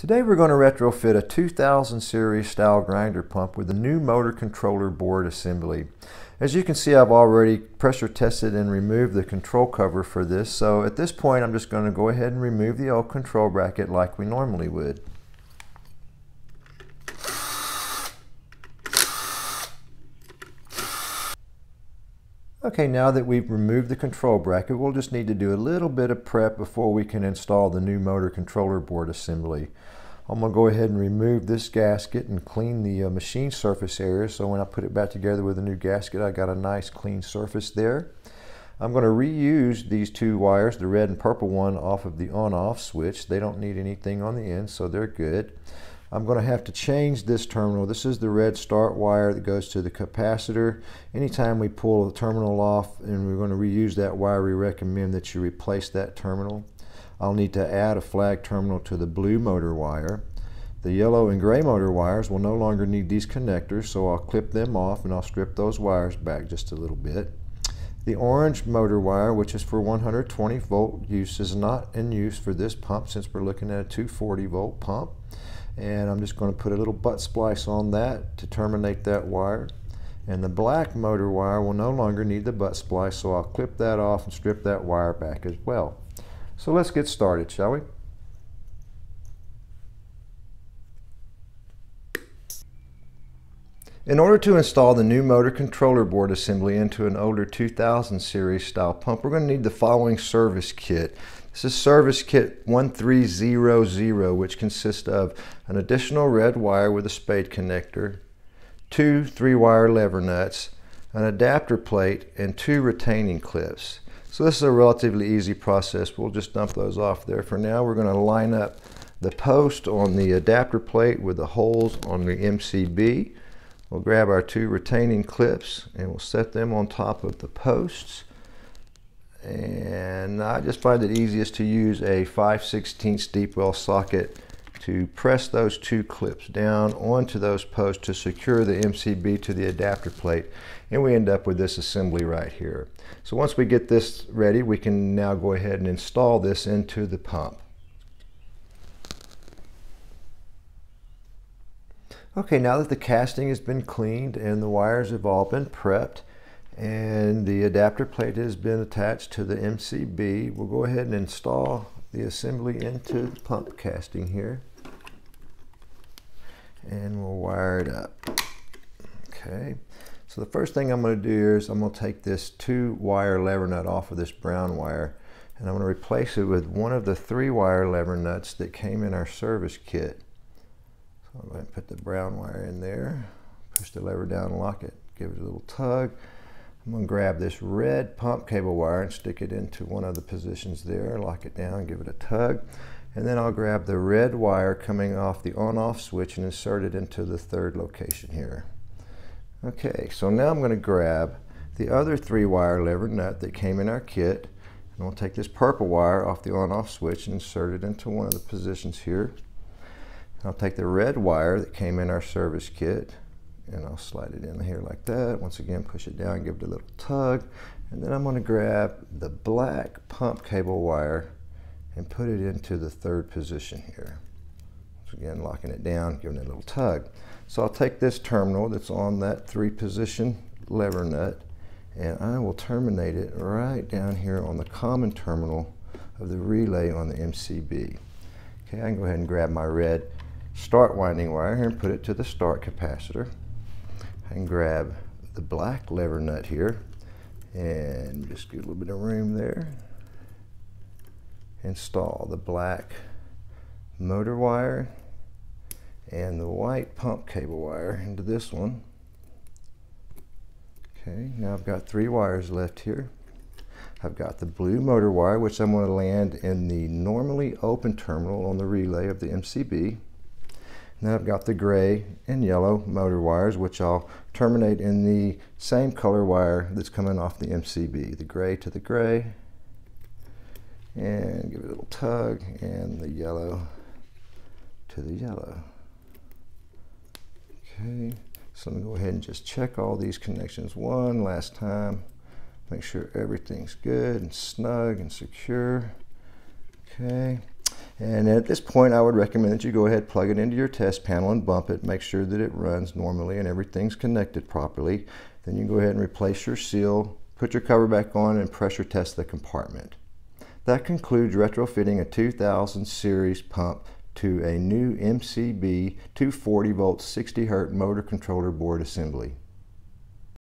Today we're going to retrofit a 2000 series style grinder pump with a new motor controller board assembly. As you can see I've already pressure tested and removed the control cover for this so at this point I'm just going to go ahead and remove the old control bracket like we normally would. Okay, now that we've removed the control bracket, we'll just need to do a little bit of prep before we can install the new motor controller board assembly. I'm going to go ahead and remove this gasket and clean the uh, machine surface area so when I put it back together with a new gasket I got a nice clean surface there. I'm going to reuse these two wires, the red and purple one off of the on-off switch. They don't need anything on the end so they're good. I'm going to have to change this terminal. This is the red start wire that goes to the capacitor. Anytime we pull a terminal off and we're going to reuse that wire, we recommend that you replace that terminal. I'll need to add a flag terminal to the blue motor wire. The yellow and gray motor wires will no longer need these connectors, so I'll clip them off and I'll strip those wires back just a little bit. The orange motor wire, which is for 120 volt use, is not in use for this pump since we're looking at a 240 volt pump and I'm just going to put a little butt splice on that to terminate that wire and the black motor wire will no longer need the butt splice so I'll clip that off and strip that wire back as well. So let's get started shall we? In order to install the new motor controller board assembly into an older 2000 series style pump, we're going to need the following service kit. This is service kit 1300, which consists of an additional red wire with a spade connector, two three-wire lever nuts, an adapter plate, and two retaining clips. So this is a relatively easy process. We'll just dump those off there. For now, we're going to line up the post on the adapter plate with the holes on the MCB. We'll grab our two retaining clips and we'll set them on top of the posts. And I just find it easiest to use a 5 16 deep well socket to press those two clips down onto those posts to secure the MCB to the adapter plate and we end up with this assembly right here. So once we get this ready we can now go ahead and install this into the pump. Okay, now that the casting has been cleaned and the wires have all been prepped and the adapter plate has been attached to the MCB, we'll go ahead and install the assembly into the pump casting here. And we'll wire it up. Okay, so the first thing I'm going to do is I'm going to take this two wire lever nut off of this brown wire and I'm going to replace it with one of the three wire lever nuts that came in our service kit. So I'm going to put the brown wire in there, push the lever down, lock it, give it a little tug. I'm going to grab this red pump cable wire and stick it into one of the positions there, lock it down, give it a tug. And then I'll grab the red wire coming off the on-off switch and insert it into the third location here. Okay, so now I'm going to grab the other three wire lever nut that came in our kit. And we'll take this purple wire off the on-off switch and insert it into one of the positions here. I'll take the red wire that came in our service kit and I'll slide it in here like that. Once again, push it down, give it a little tug. And then I'm gonna grab the black pump cable wire and put it into the third position here. Once again, locking it down, giving it a little tug. So I'll take this terminal that's on that three position lever nut and I will terminate it right down here on the common terminal of the relay on the MCB. Okay, I can go ahead and grab my red start winding wire here and put it to the start capacitor. Can grab the black lever nut here and just get a little bit of room there. Install the black motor wire and the white pump cable wire into this one. Okay, now I've got three wires left here. I've got the blue motor wire, which I'm going to land in the normally open terminal on the relay of the MCB. Then I've got the gray and yellow motor wires, which I'll terminate in the same color wire that's coming off the MCB. The gray to the gray, and give it a little tug, and the yellow to the yellow. Okay, so I'm gonna go ahead and just check all these connections one last time. Make sure everything's good and snug and secure. Okay, And at this point, I would recommend that you go ahead, plug it into your test panel and bump it. Make sure that it runs normally and everything's connected properly. Then you go ahead and replace your seal, put your cover back on, and pressure test the compartment. That concludes retrofitting a 2000 series pump to a new MCB 240 volt 60 hertz motor controller board assembly.